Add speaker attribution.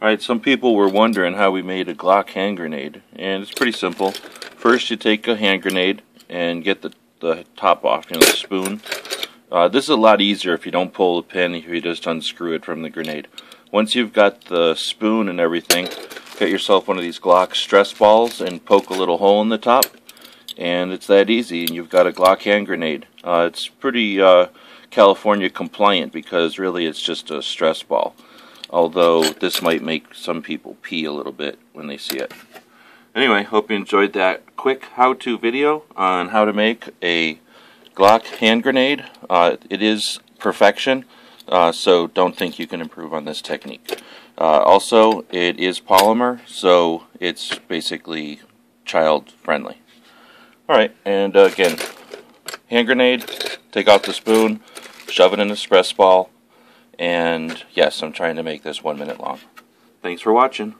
Speaker 1: Alright, some people were wondering how we made a Glock hand grenade, and it's pretty simple. First, you take a hand grenade and get the, the top off, you know, the spoon. Uh, this is a lot easier if you don't pull the pin, if you just unscrew it from the grenade. Once you've got the spoon and everything, get yourself one of these Glock stress balls and poke a little hole in the top, and it's that easy, and you've got a Glock hand grenade. Uh, it's pretty uh, California compliant because really it's just a stress ball although this might make some people pee a little bit when they see it. Anyway, hope you enjoyed that quick how-to video on how to make a Glock hand grenade. Uh, it is perfection, uh, so don't think you can improve on this technique. Uh, also, it is polymer, so it's basically child-friendly. Alright, and uh, again, hand grenade, take off the spoon, shove it in a stress ball, and yes, I'm trying to make this one minute long. Thanks for watching.